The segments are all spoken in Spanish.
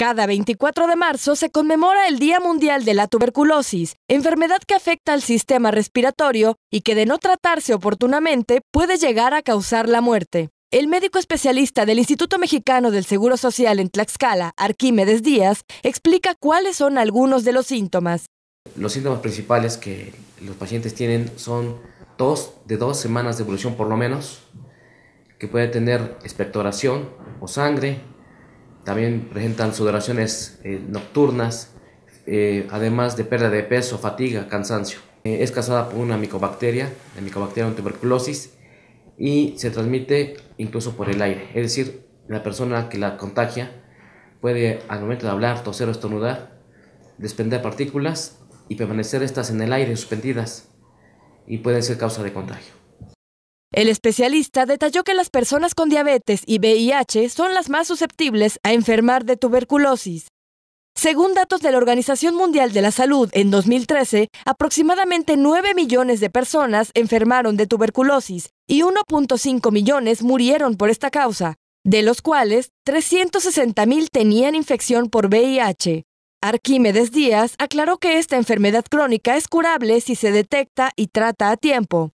Cada 24 de marzo se conmemora el Día Mundial de la Tuberculosis, enfermedad que afecta al sistema respiratorio y que de no tratarse oportunamente puede llegar a causar la muerte. El médico especialista del Instituto Mexicano del Seguro Social en Tlaxcala, Arquímedes Díaz, explica cuáles son algunos de los síntomas. Los síntomas principales que los pacientes tienen son tos de dos semanas de evolución por lo menos, que puede tener expectoración o sangre, también presentan sudoraciones eh, nocturnas, eh, además de pérdida de peso, fatiga, cansancio. Eh, es causada por una micobacteria, la micobacteria tuberculosis, y se transmite incluso por el aire. Es decir, la persona que la contagia puede al momento de hablar, toser o estornudar, desprender partículas y permanecer estas en el aire suspendidas y pueden ser causa de contagio. El especialista detalló que las personas con diabetes y VIH son las más susceptibles a enfermar de tuberculosis. Según datos de la Organización Mundial de la Salud, en 2013, aproximadamente 9 millones de personas enfermaron de tuberculosis y 1.5 millones murieron por esta causa, de los cuales 360 mil tenían infección por VIH. Arquímedes Díaz aclaró que esta enfermedad crónica es curable si se detecta y trata a tiempo.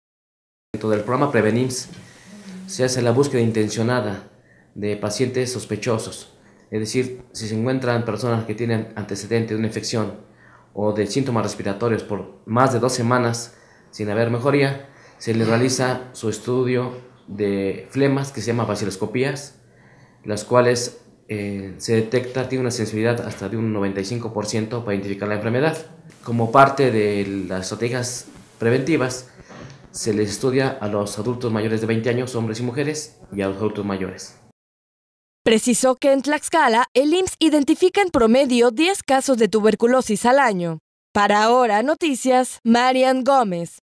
Del programa Prevenims se hace la búsqueda intencionada de pacientes sospechosos, es decir, si se encuentran personas que tienen antecedentes de una infección o de síntomas respiratorios por más de dos semanas sin haber mejoría, se les realiza su estudio de flemas que se llama baciloscopías, las cuales eh, se detecta, tiene una sensibilidad hasta de un 95% para identificar la enfermedad. Como parte de las estrategias preventivas, se les estudia a los adultos mayores de 20 años, hombres y mujeres, y a los adultos mayores. Precisó que en Tlaxcala el IMSS identifica en promedio 10 casos de tuberculosis al año. Para ahora, noticias, Marian Gómez.